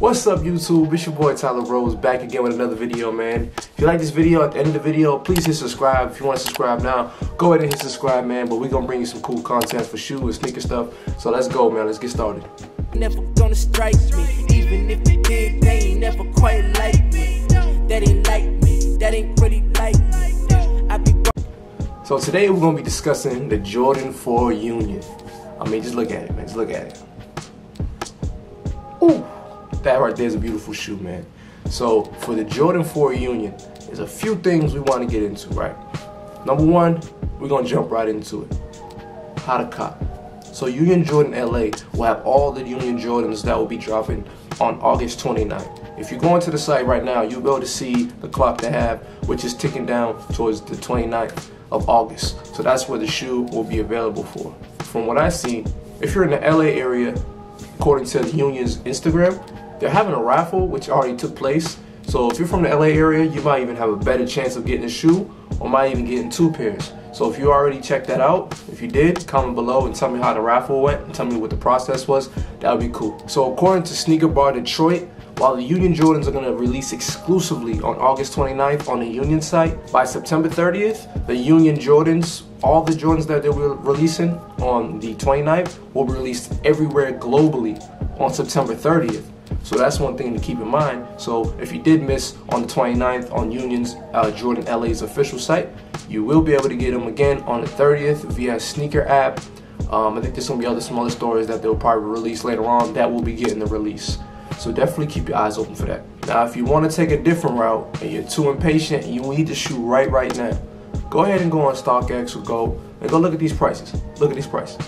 What's up YouTube? It's your boy Tyler Rose back again with another video man. If you like this video at the end of the video, please hit subscribe. If you want to subscribe now, go ahead and hit subscribe man. But we're gonna bring you some cool content for shoe and sneaker stuff. So let's go man, let's get started. Never gonna strike me, even if you did, they ain't never quite like me. That ain't like me, that ain't really like me. So today we're gonna be discussing the Jordan 4 Union. I mean, just look at it, man. Just look at it. Ooh, that right there is a beautiful shoe, man. So for the Jordan 4 Union, there's a few things we want to get into, right? Number one, we're gonna jump right into it. How to cop. So Union Jordan LA will have all the Union Jordans that will be dropping on August 29th. If you go into the site right now, you'll be able to see the clock they have, which is ticking down towards the 29th of August. So that's where the shoe will be available for. From what I see, if you're in the LA area, according to the Union's Instagram, they're having a raffle which already took place. So if you're from the LA area, you might even have a better chance of getting a shoe or might even getting two pairs. So if you already checked that out, if you did, comment below and tell me how the raffle went and tell me what the process was. That would be cool. So according to Sneaker Bar Detroit, while the Union Jordans are going to release exclusively on August 29th on the Union site, by September 30th, the Union Jordans, all the Jordans that they were releasing on the 29th will be released everywhere globally on September 30th. So that's one thing to keep in mind. So if you did miss on the 29th on Union's uh, Jordan LA's official site, you will be able to get them again on the 30th via sneaker app. Um, I think there's gonna be other smaller stories that they'll probably release later on that will be getting the release. So definitely keep your eyes open for that. Now, if you want to take a different route and you're too impatient and you need to shoot right right now, go ahead and go on StockX or go and go look at these prices. Look at these prices.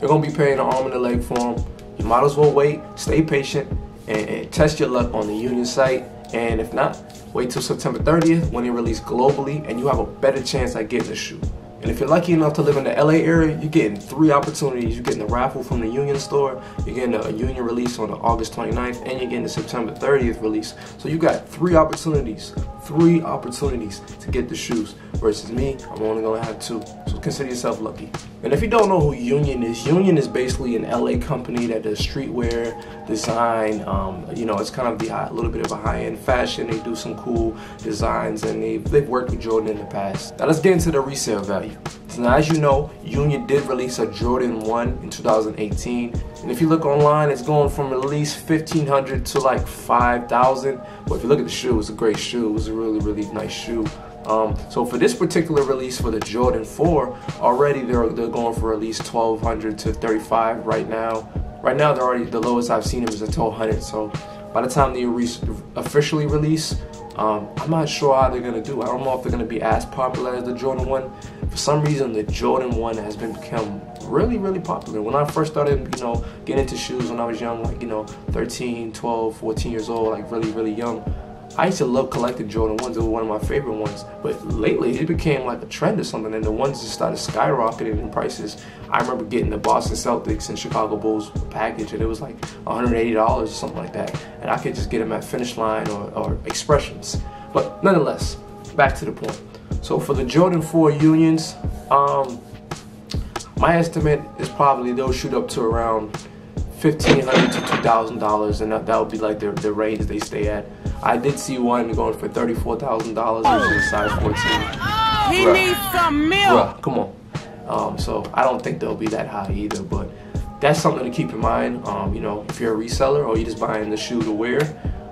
You're gonna be paying an arm and a leg for them. You might as well wait, stay patient, and, and test your luck on the Union site. And if not, wait till September 30th when they release globally, and you have a better chance at getting the shoe. And if you're lucky enough to live in the LA area, you're getting three opportunities. You're getting the raffle from the Union store, you're getting a Union release on August 29th, and you're getting the September 30th release. So you got three opportunities, three opportunities to get the shoes. Versus me, I'm only gonna have two. So consider yourself lucky. And if you don't know who Union is, Union is basically an LA company that does streetwear, design. Um, you know, it's kind of the a little bit of a high-end fashion. They do some cool designs, and they've, they've worked with Jordan in the past. Now let's get into the resale value. So now, as you know, Union did release a Jordan 1 in 2018. And if you look online, it's going from at least 1500 to like 5000 But if you look at the shoe, it's a great shoe. It was a really, really nice shoe. Um, so for this particular release for the Jordan 4, already they're, they're going for at least 1200 to 35 right now. Right now, they're already the lowest I've seen them is a 1200. So by the time they re officially release, um, I'm not sure how they're gonna do. I don't know if they're gonna be as popular as the Jordan 1. For some reason, the Jordan 1 has been become really, really popular. When I first started, you know, getting into shoes when I was young, like, you know, 13, 12, 14 years old, like really, really young, I used to love collecting Jordan 1s. it was one of my favorite ones. But lately, it became like a trend or something, and the ones just started skyrocketing in prices. I remember getting the Boston Celtics and Chicago Bulls package, and it was like $180 or something like that. And I could just get them at Finish Line or, or Expressions. But nonetheless, back to the point. So for the Jordan 4 Unions, um, my estimate is probably they'll shoot up to around fifteen hundred to two thousand dollars, and that, that would be like the the range they stay at. I did see one going for thirty four thousand dollars, which is a size fourteen. He Bruh. needs some milk. Bruh, come on. Um, so I don't think they'll be that high either, but that's something to keep in mind. Um, you know, if you're a reseller or you're just buying the shoe to wear,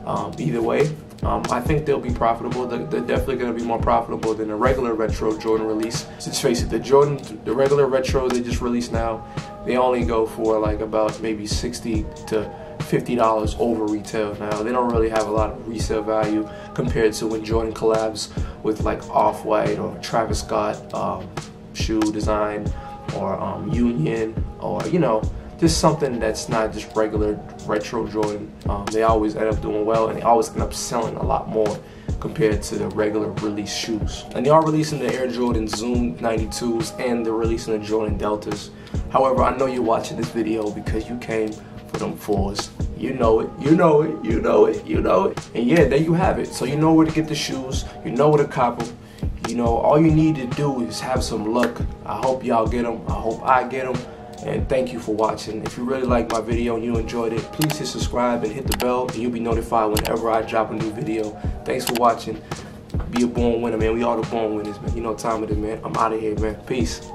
um, either way, um, I think they'll be profitable. They're, they're definitely going to be more profitable than a regular retro Jordan release. Let's face it, the Jordan, the regular retro they just released now, they only go for like about maybe 60 to $50 over retail now. They don't really have a lot of resale value compared to when Jordan collabs with like Off-White or Travis Scott um, shoe design or um, Union or, you know, just something that's not just regular retro Jordan. Um, they always end up doing well and they always end up selling a lot more compared to the regular release shoes. And they are releasing the Air Jordan Zoom 92s and they're releasing the Jordan Deltas. However, I know you're watching this video because you came for them fours. You know it, you know it, you know it, you know it. And yeah, there you have it. So you know where to get the shoes, you know where to cop them. You know, all you need to do is have some luck. I hope y'all get them. I hope I get them. And thank you for watching. If you really like my video and you enjoyed it, please hit subscribe and hit the bell and you'll be notified whenever I drop a new video. Thanks for watching. Be a born winner, man. We all the born winners, man. You know time it is, man. I'm out of here, man. Peace.